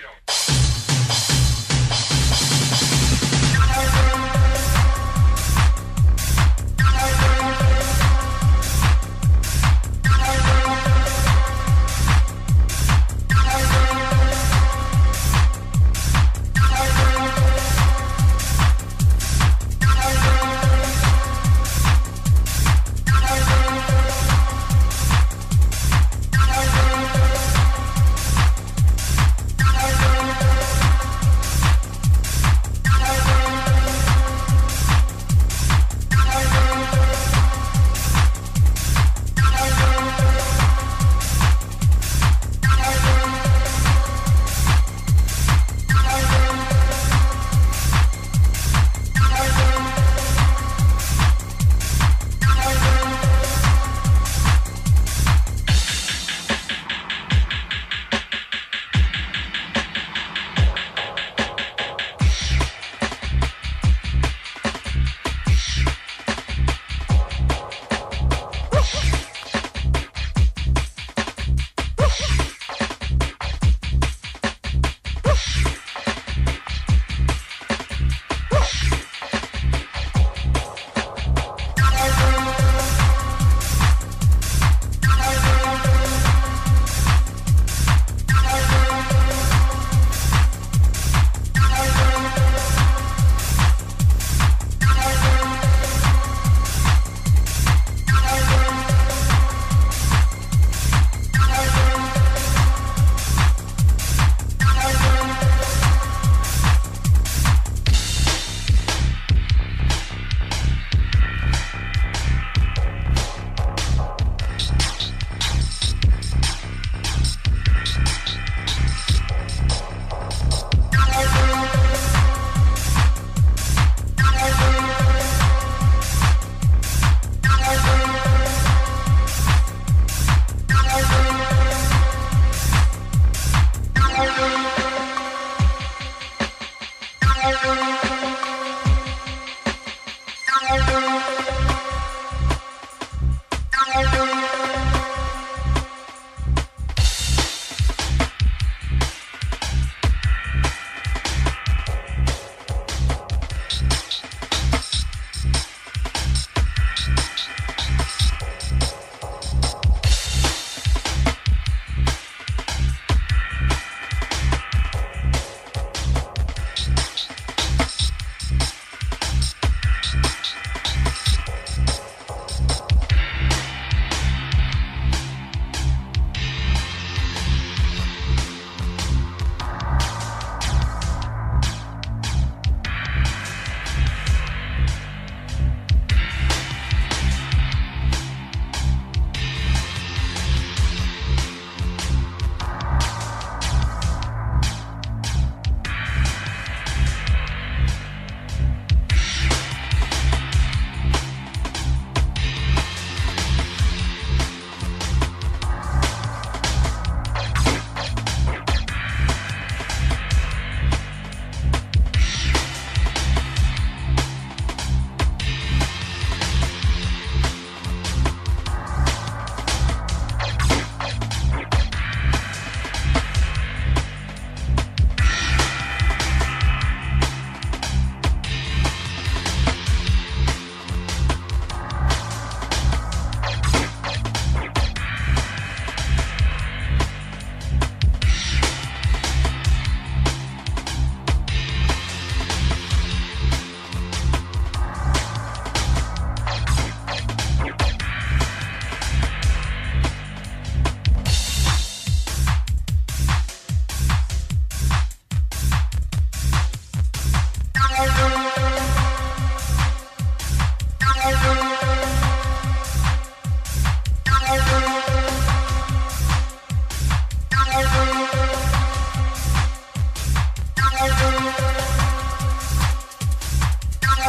freedom.